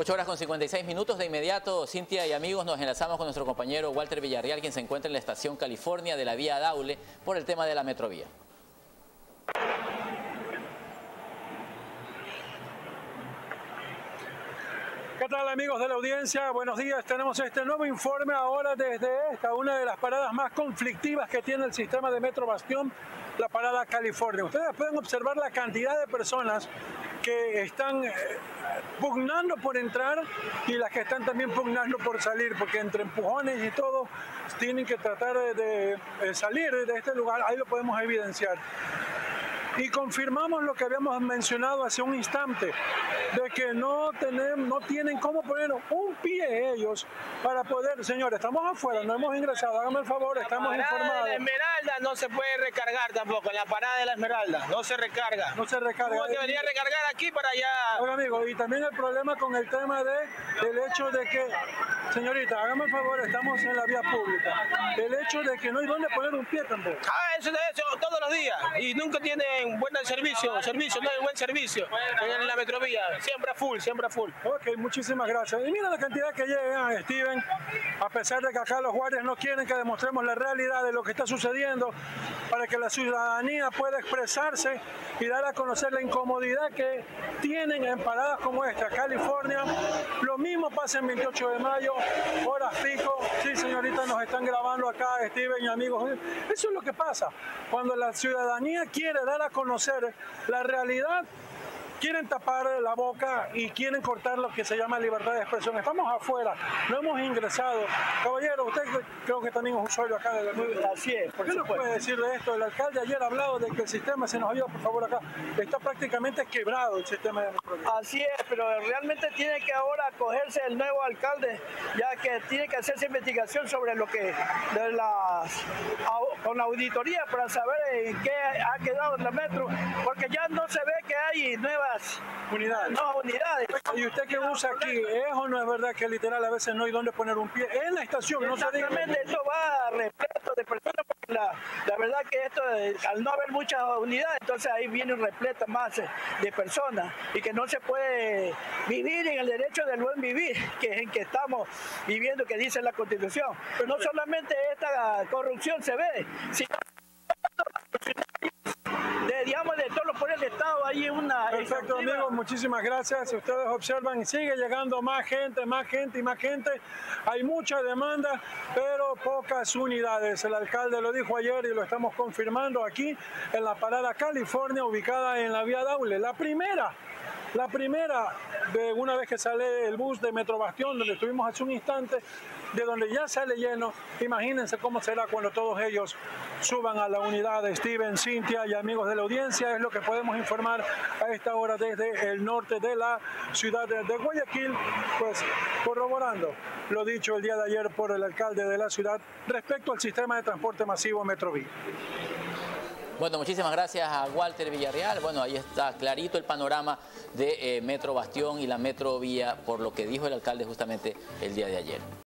8 horas con 56 minutos. De inmediato, Cintia y amigos, nos enlazamos con nuestro compañero Walter Villarreal, quien se encuentra en la estación California de la vía Daule por el tema de la metrovía. ¿Qué tal amigos de la audiencia? Buenos días. Tenemos este nuevo informe ahora desde esta, una de las paradas más conflictivas que tiene el sistema de Metro Bastión, la parada California. Ustedes pueden observar la cantidad de personas que están eh, pugnando por entrar y las que están también pugnando por salir, porque entre empujones y todo tienen que tratar de, de salir de este lugar. Ahí lo podemos evidenciar y confirmamos lo que habíamos mencionado hace un instante, de que no, tenemos, no tienen cómo poner un pie ellos para poder, señores, estamos afuera, no hemos ingresado, háganme el favor, estamos informados. La Esmeralda no se puede recargar tampoco, en la parada de la Esmeralda, no se recarga. No se recarga. No debería recargar aquí para allá. Bueno, amigo, y también el problema con el tema de el hecho de que, señorita, hágame el favor, estamos en la vía pública, el hecho de que no hay dónde poner un pie tampoco. Ah, todos los días, y nunca tienen buen servicio, servicio, no hay buen servicio en la metrovía, siempre a full, siempre a full. Ok, muchísimas gracias. Y mira la cantidad que llegan, Steven, a pesar de que acá los guardias no quieren que demostremos la realidad de lo que está sucediendo, para que la ciudadanía pueda expresarse y dar a conocer la incomodidad que tienen en paradas como esta, California. Lo mismo pasa en 28 de mayo, horas nos están grabando acá, Steven y amigos. Eso es lo que pasa. Cuando la ciudadanía quiere dar a conocer la realidad quieren tapar la boca y quieren cortar lo que se llama libertad de expresión. Estamos afuera, no hemos ingresado. Caballero, usted creo que también es usuario acá de la Así es, ¿Qué nos puede decir de esto? El alcalde ayer ha hablado de que el sistema, se nos ayuda por favor acá, está prácticamente quebrado el sistema de Así es, pero realmente tiene que ahora acogerse el nuevo alcalde, ya que tiene que hacerse investigación sobre lo que, de las, con la auditoría para saber en qué ha quedado en la metro, porque ya no se ve que hay nuevas unidades. No, unidades. ¿Y usted que usa aquí, es o no es verdad que literal a veces no hay dónde poner un pie? En la estación, no se diga. esto va repleto de personas, porque la, la verdad que esto, al no haber muchas unidades, entonces ahí viene un repleto más de personas y que no se puede vivir en el derecho del buen vivir, que es en que estamos viviendo, que dice la Constitución. Pero no solamente esta corrupción se ve, sino de, digamos, del Estado hay una... Perfecto, amigos, muchísimas gracias. Ustedes observan, sigue llegando más gente, más gente y más gente. Hay mucha demanda, pero pocas unidades. El alcalde lo dijo ayer y lo estamos confirmando aquí en la parada California, ubicada en la vía Daule. La primera la primera, de una vez que sale el bus de Metro Bastión, donde estuvimos hace un instante, de donde ya sale lleno, imagínense cómo será cuando todos ellos suban a la unidad de Steven, Cintia y amigos de la audiencia, es lo que podemos informar a esta hora desde el norte de la ciudad de Guayaquil, pues corroborando lo dicho el día de ayer por el alcalde de la ciudad respecto al sistema de transporte masivo Metrovía. Bueno, muchísimas gracias a Walter Villarreal. Bueno, ahí está clarito el panorama de eh, Metro Bastión y la Metro Vía, por lo que dijo el alcalde justamente el día de ayer.